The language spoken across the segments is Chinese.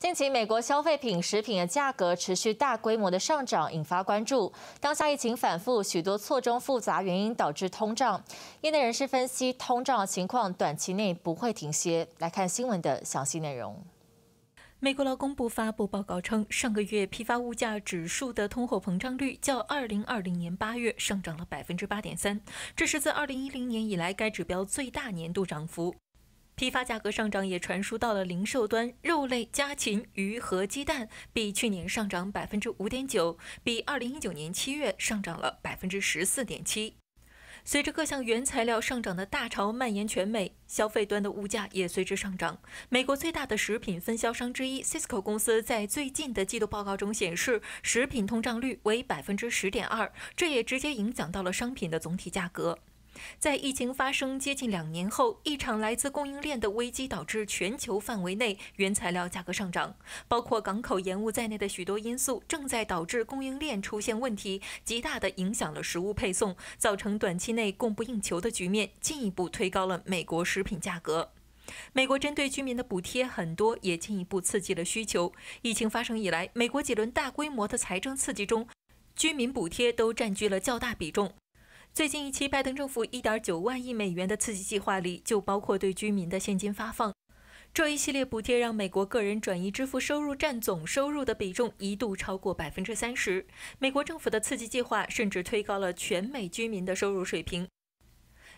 近期美国消费品、食品的价格持续大规模的上涨，引发关注。当下疫情反复，许多错综复杂原因导致通胀。业内人士分析，通胀情况短期内不会停歇。来看新闻的详细内容。美国劳工部发布报告称，上个月批发物价指数的通货膨胀率较2020年8月上涨了8.3%，这是自2010年以来该指标最大年度涨幅。批发价格上涨也传输到了零售端，肉类、家禽、鱼和鸡蛋比去年上涨百分之五点九，比二零一九年七月上涨了百分之十四点七。随着各项原材料上涨的大潮蔓延全美，消费端的物价也随之上涨。美国最大的食品分销商之一 Cisco 公司在最近的季度报告中显示，食品通胀率为百分之十点二，这也直接影响到了商品的总体价格。在疫情发生接近两年后，一场来自供应链的危机导致全球范围内原材料价格上涨，包括港口延误在内的许多因素正在导致供应链出现问题，极大地影响了食物配送，造成短期内供不应求的局面，进一步推高了美国食品价格。美国针对居民的补贴很多，也进一步刺激了需求。疫情发生以来，美国几轮大规模的财政刺激中，居民补贴都占据了较大比重。最近一期拜登政府1.9万亿美元的刺激计划里，就包括对居民的现金发放。这一系列补贴让美国个人转移支付收入占总收入的比重一度超过百分之三十。美国政府的刺激计划甚至推高了全美居民的收入水平。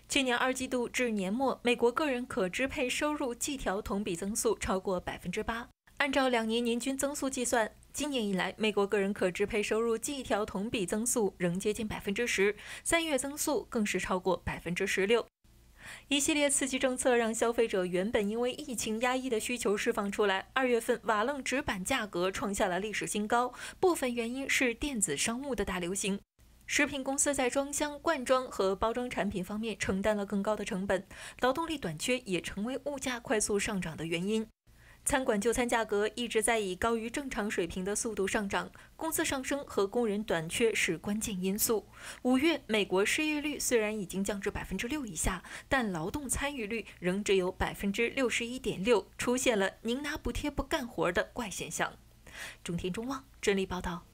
去年二季度至年末，美国个人可支配收入季调同比增速超过百分之八。按照两年年均增速计算。今年以来，美国个人可支配收入季调同比增速仍接近百分之十，三月增速更是超过百分之十六。一系列刺激政策让消费者原本因为疫情压抑的需求释放出来。二月份瓦楞纸板价格创下了历史新高，部分原因是电子商务的大流行。食品公司在装箱、罐装和包装产品方面承担了更高的成本，劳动力短缺也成为物价快速上涨的原因。餐馆就餐价格一直在以高于正常水平的速度上涨，工资上升和工人短缺是关键因素。五月，美国失业率虽然已经降至百分之六以下，但劳动参与率仍只有百分之六十一点六，出现了“宁拿补贴不干活”的怪现象。中天中望真理报道。